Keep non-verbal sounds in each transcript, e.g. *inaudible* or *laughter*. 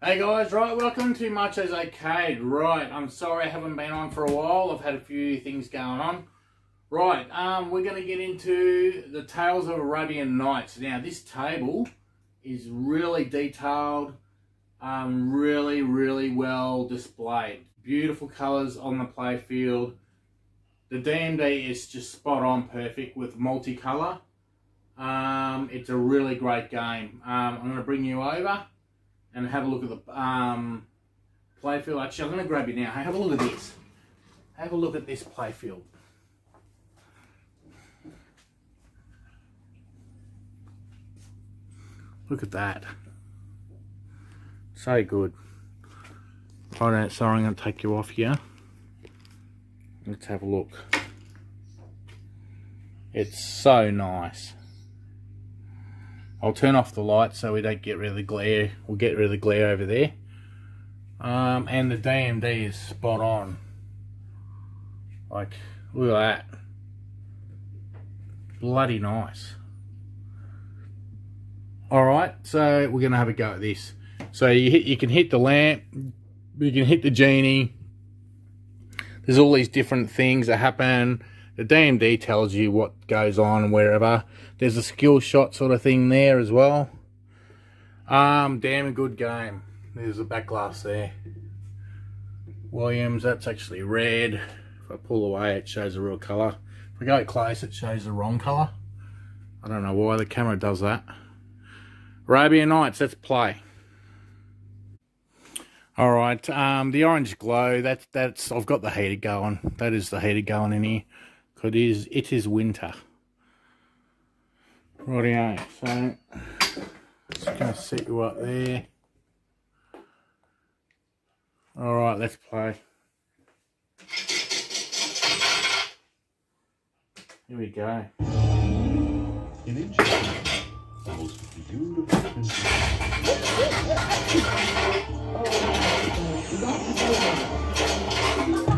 Hey guys, right, welcome to Marcho's Arcade. Right, I'm sorry I haven't been on for a while. I've had a few things going on. Right, um, we're going to get into the Tales of Arabian Nights. Now, this table is really detailed, um, really, really well displayed. Beautiful colours on the playfield. The DMD is just spot on perfect with multicolour. Um, it's a really great game. Um, I'm going to bring you over and have a look at the um, playfield. Actually, I'm going to grab you now. Have a look at this. Have a look at this playfield. Look at that. So good. Alright, sorry, I'm going to take you off here. Let's have a look. It's so nice. I'll turn off the light so we don't get rid of the glare. We'll get rid of the glare over there. Um, and the DMD is spot on. Like, look at that. Bloody nice. Alright, so we're going to have a go at this. So you hit, you can hit the lamp, you can hit the genie. There's all these different things that happen the DMD tells you what goes on wherever. There's a skill shot sort of thing there as well. Um, damn good game. There's a back glass there. Williams, that's actually red. If I pull away, it shows a real colour. If I go close, it shows the wrong colour. I don't know why the camera does that. Arabian Nights, let's play. All right, um, the orange glow, that's, that's, I've got the heater going. That is the heater going in here. It is, it is winter. Rightio, so just going to set you up there. Alright, let's play. Here we go. Image. Most beautiful. *laughs*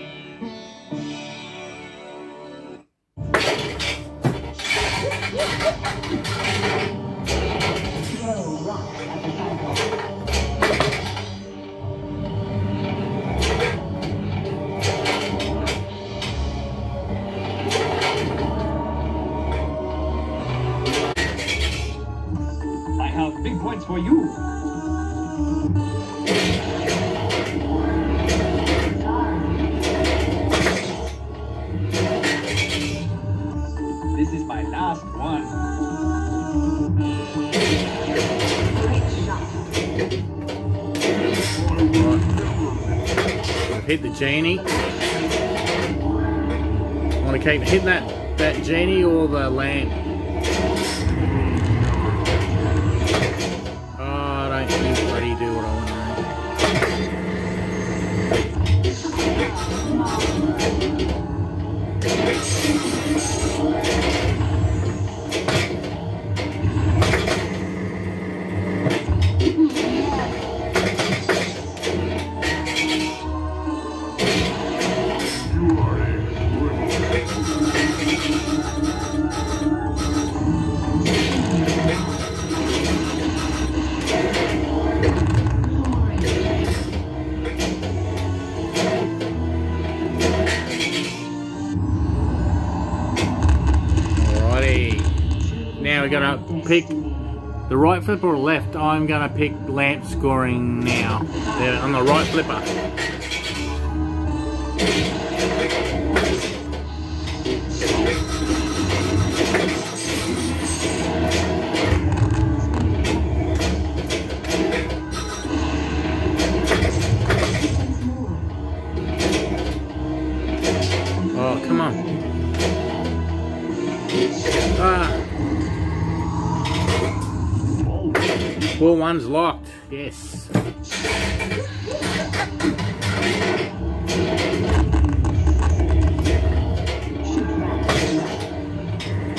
hit the genie. I want to keep hitting that, that genie or the lamp. Oh, I don't. Pick the right flipper or left. I'm gonna pick lamp scoring now. On the right flipper. Well, one's locked, yes.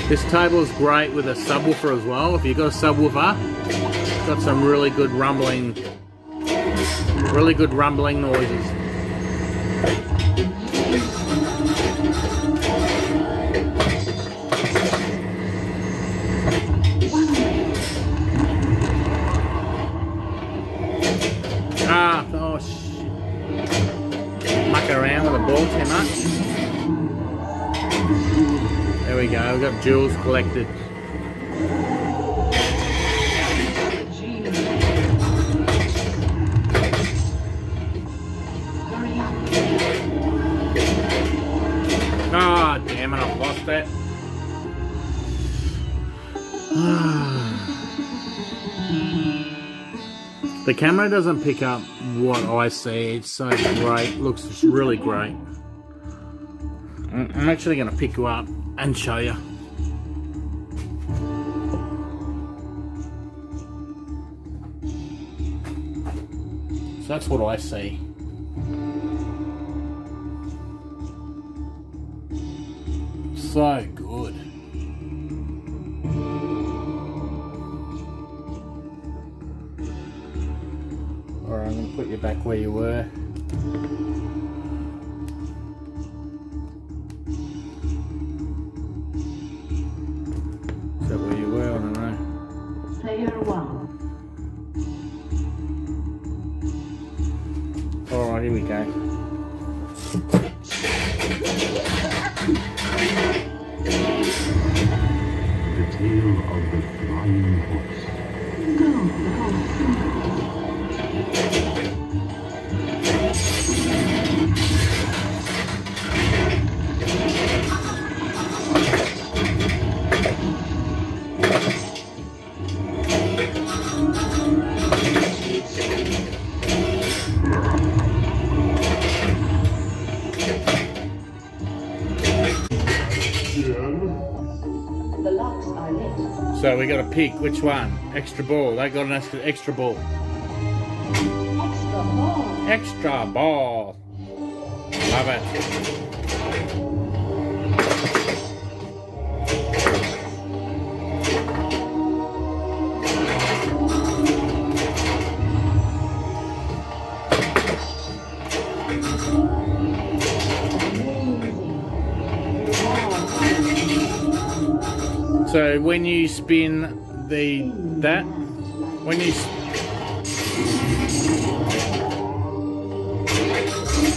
This table is great with a subwoofer as well. If you've got a subwoofer, it's got some really good rumbling, really good rumbling noises. Ball. There we go, we've got jewels collected. The camera doesn't pick up what I see. It's so great. Looks really great. I'm actually going to pick you up and show you. So that's what I see. So Alright, I'm going to put you back where you were. Is that where you were? I don't know. Player one. Alright, here we go. The tale of the flying horse. The locks are lit. So we got to pick which one. Extra ball. They got an extra, extra ball. Extra ball. Love it. So when you spin the that when you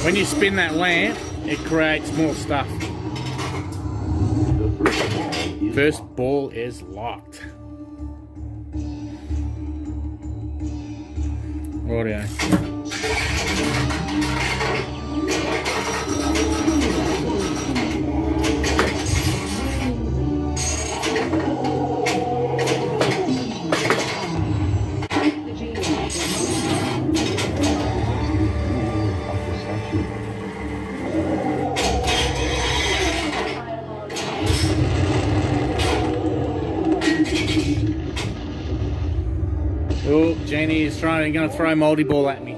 when you spin that lamp, it creates more stuff. First ball is locked. Audio. Genie is trying going to throw multi ball at me.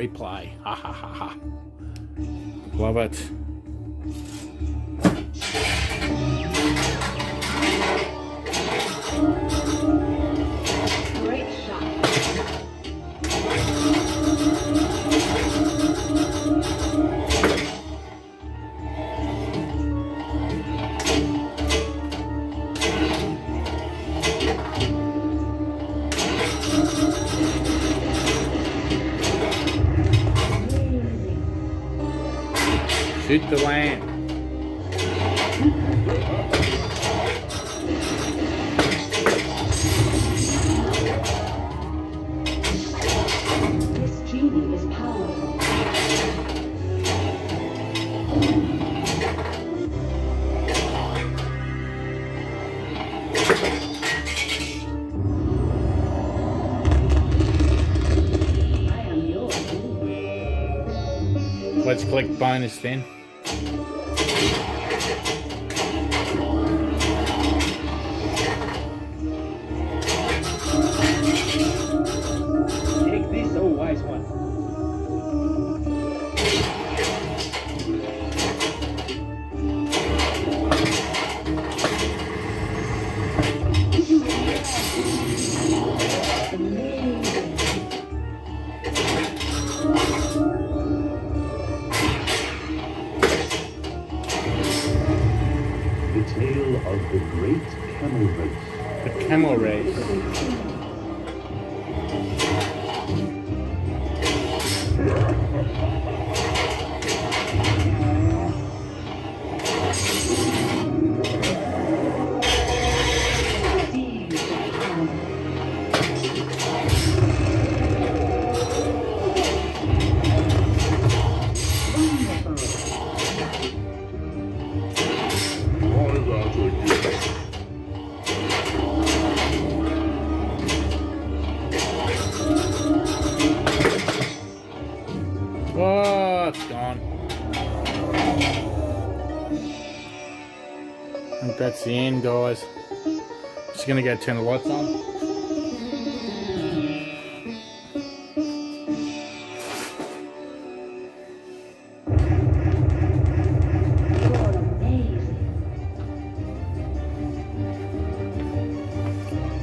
Replay. Ha ha ha ha. Love it. Shoot the lamp. This genie is powerful. I am yours. Let's click bonus then. Thank you. That's the end, guys. Just gonna go turn the lights on.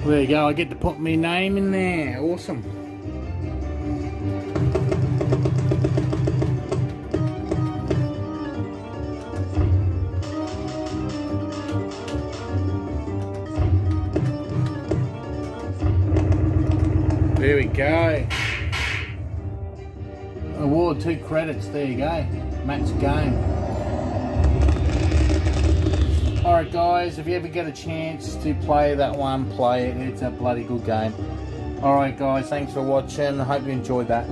There you go. I get to put my name in there. Awesome. There we go. Award two credits. There you go. Match game. Alright guys, if you ever get a chance to play that one, play it. It's a bloody good game. Alright guys, thanks for watching. I hope you enjoyed that.